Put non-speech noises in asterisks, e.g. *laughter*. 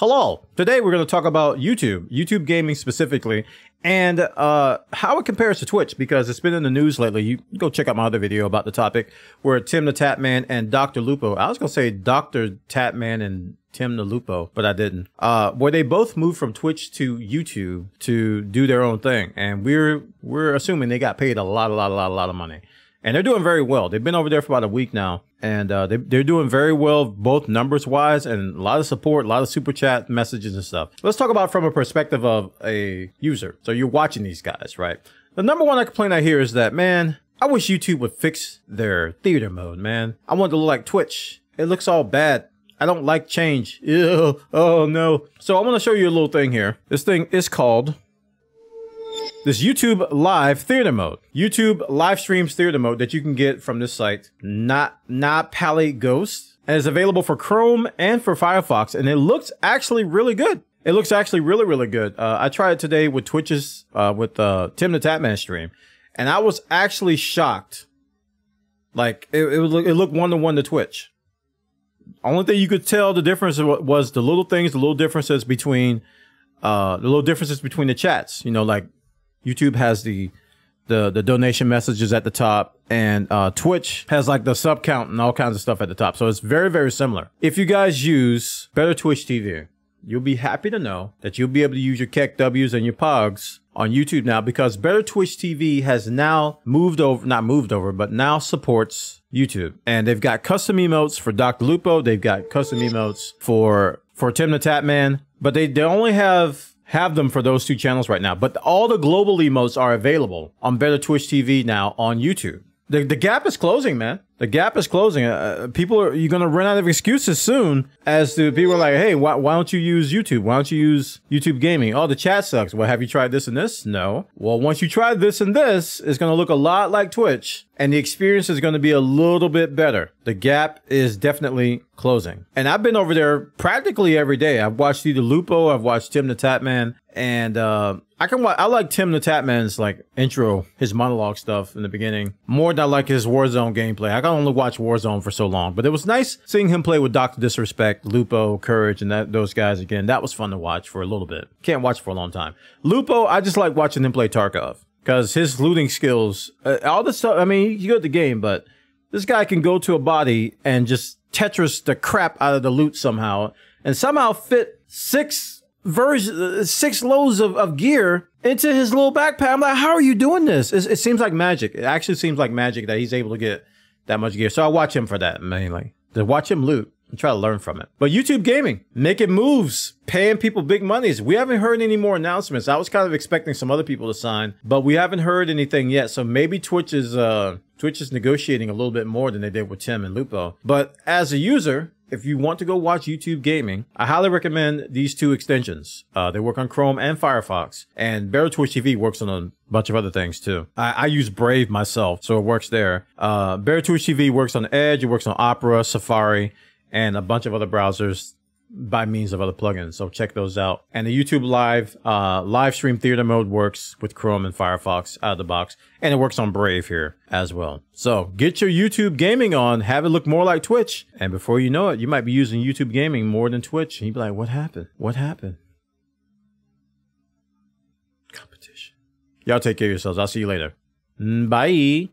Hello. Today we're going to talk about YouTube, YouTube gaming specifically, and uh, how it compares to Twitch because it's been in the news lately. You go check out my other video about the topic where Tim the Tatman and Dr. Lupo, I was going to say Dr. Tatman and Tim the Lupo, but I didn't. Uh, where they both moved from Twitch to YouTube to do their own thing, and we're we're assuming they got paid a lot, a lot, a lot, a lot of money and they're doing very well. They've been over there for about a week now, and uh, they, they're doing very well, both numbers wise and a lot of support, a lot of super chat messages and stuff. Let's talk about from a perspective of a user. So you're watching these guys, right? The number one complaint I hear is that, man, I wish YouTube would fix their theater mode, man. I want it to look like Twitch. It looks all bad. I don't like change. *laughs* Ew. Oh no. So I want to show you a little thing here. This thing is called this YouTube live theater mode. YouTube live streams theater mode that you can get from this site, not Napali Ghost, and is available for Chrome and for Firefox, and it looks actually really good. It looks actually really really good. Uh, I tried it today with Twitch's uh, with uh, Tim the Tatman stream, and I was actually shocked. Like it, it, it looked one to one to Twitch. Only thing you could tell the difference was the little things, the little differences between uh, the little differences between the chats. You know, like YouTube has the the the donation messages at the top, and uh, Twitch has like the sub count and all kinds of stuff at the top. So it's very very similar. If you guys use Better Twitch TV, you'll be happy to know that you'll be able to use your KEKWs and your Pogs on YouTube now because Better Twitch TV has now moved over, not moved over, but now supports YouTube. And they've got custom emotes for Dr. Lupo. They've got custom emotes for for Tim the Tatman, but they, they only have have them for those two channels right now. But all the global emotes are available on Better Twitch TV now on YouTube. The, the gap is closing, man. The gap is closing. Uh, people are, you're going to run out of excuses soon as to people are like, hey, why, why don't you use YouTube? Why don't you use YouTube gaming? Oh, the chat sucks. Well, have you tried this and this? No. Well, once you try this and this, it's going to look a lot like Twitch and the experience is going to be a little bit better. The gap is definitely closing. And I've been over there practically every day. I've watched either Lupo, I've watched Tim the Tatman, and uh, I can I like Tim the Tatman's like intro, his monologue stuff in the beginning more than I like his Warzone gameplay. I can only watch Warzone for so long, but it was nice seeing him play with Doctor Disrespect, Lupo, Courage, and that those guys again. That was fun to watch for a little bit. Can't watch for a long time. Lupo, I just like watching him play Tarkov because his looting skills, uh, all this stuff. I mean, you go to the game, but this guy can go to a body and just Tetris the crap out of the loot somehow, and somehow fit six version, six loads of, of gear into his little backpack. I'm like, how are you doing this? It, it, seems like magic. It actually seems like magic that he's able to get that much gear. So I watch him for that mainly. To watch him loot and try to learn from it. But YouTube gaming, making moves, paying people big monies. We haven't heard any more announcements. I was kind of expecting some other people to sign, but we haven't heard anything yet. So maybe Twitch is uh Twitch is negotiating a little bit more than they did with Tim and Lupo. But as a user, if you want to go watch YouTube gaming, I highly recommend these two extensions. Uh, they work on Chrome and Firefox, and Twitch TV works on a bunch of other things too. I, I use Brave myself, so it works there. Uh, Twitch TV works on Edge, it works on Opera, Safari, and a bunch of other browsers by means of other plugins. So check those out. And the YouTube Live uh, live stream theater mode works with Chrome and Firefox out of the box, and it works on Brave here as well. So get your YouTube gaming on, have it look more like Twitch, and before you know it, you might be using YouTube gaming more than Twitch. And you'd be like, "What happened? What happened?" Competition. Y'all take care of yourselves. I'll see you later. Bye.